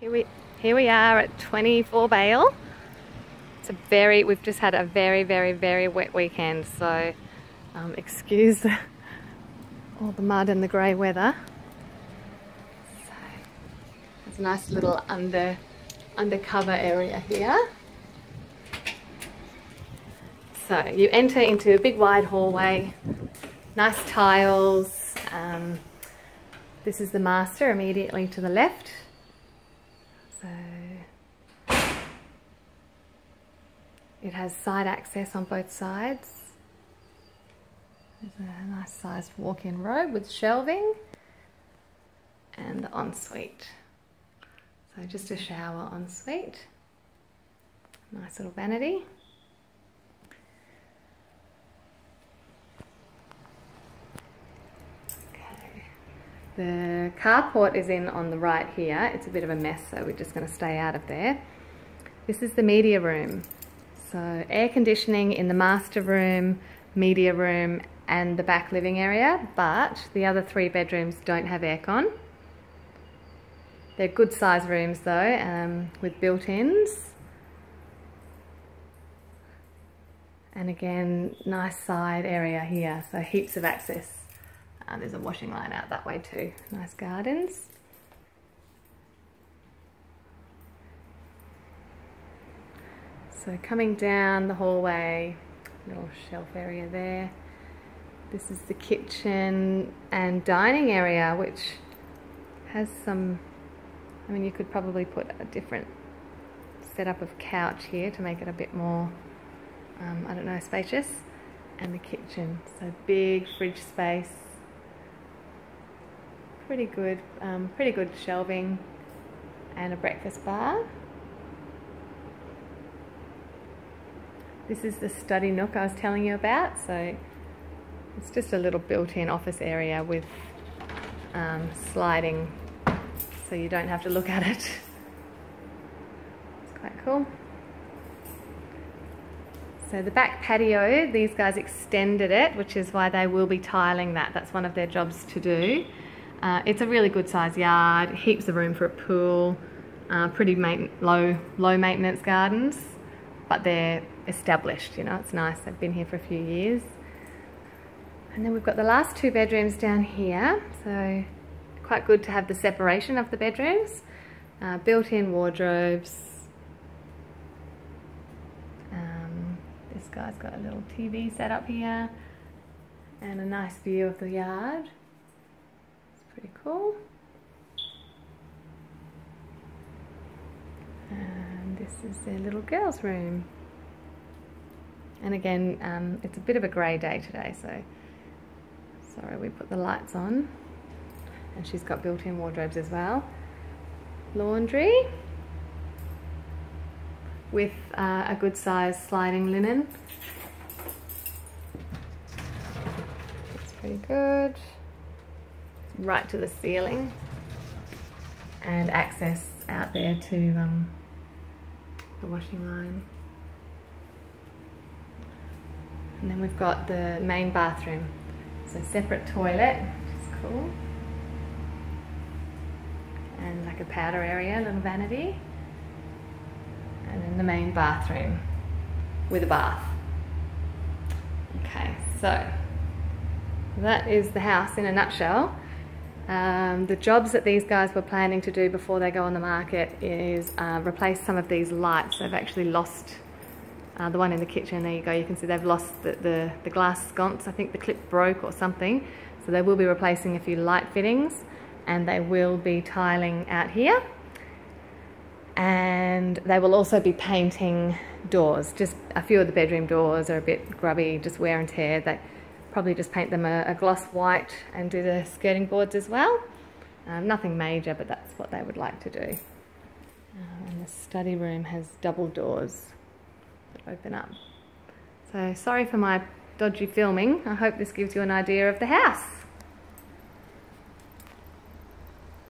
Here we, here we are at 24 Bayil. It's a very, we've just had a very, very, very wet weekend, so um, excuse the, all the mud and the grey weather. So, a nice little under, undercover area here. So you enter into a big wide hallway, nice tiles. Um, this is the master immediately to the left. So it has side access on both sides. There's a nice sized walk-in robe with shelving and the ensuite. So just a shower ensuite. Nice little vanity. The carport is in on the right here. It's a bit of a mess, so we're just going to stay out of there. This is the media room. So air conditioning in the master room, media room, and the back living area, but the other three bedrooms don't have aircon. They're good size rooms though, um, with built-ins. And again, nice side area here, so heaps of access. Uh, there's a washing line out that way too. Nice gardens. So coming down the hallway, little shelf area there. This is the kitchen and dining area, which has some, I mean, you could probably put a different setup of couch here to make it a bit more, um, I don't know, spacious. And the kitchen, so big fridge space pretty good, um, pretty good shelving and a breakfast bar. This is the study nook I was telling you about. So it's just a little built-in office area with um, sliding so you don't have to look at it. It's quite cool. So the back patio, these guys extended it, which is why they will be tiling that. That's one of their jobs to do. Uh, it's a really good size yard, heaps of room for a pool, uh, pretty low, low maintenance gardens, but they're established, you know, it's nice. They've been here for a few years. And then we've got the last two bedrooms down here, so quite good to have the separation of the bedrooms. Uh, Built-in wardrobes. Um, this guy's got a little TV set up here and a nice view of the yard pretty cool. And this is their little girls' room. And again, um, it's a bit of a grey day today, so sorry we put the lights on. And she's got built-in wardrobes as well. Laundry with uh, a good size sliding linen. It's pretty good right to the ceiling and access out there to um, the washing line. And then we've got the main bathroom. So separate toilet, which is cool. And like a powder area, a little vanity. And then the main bathroom with a bath. Okay, so that is the house in a nutshell. Um, the jobs that these guys were planning to do before they go on the market is uh, replace some of these lights. They've actually lost uh, the one in the kitchen. There you go. You can see they've lost the, the, the, glass sconce. I think the clip broke or something. So they will be replacing a few light fittings and they will be tiling out here. And they will also be painting doors. Just a few of the bedroom doors are a bit grubby, just wear and tear. They, probably just paint them a, a gloss white and do the skirting boards as well. Um, nothing major, but that's what they would like to do. Um, and the study room has double doors that open up. So sorry for my dodgy filming. I hope this gives you an idea of the house.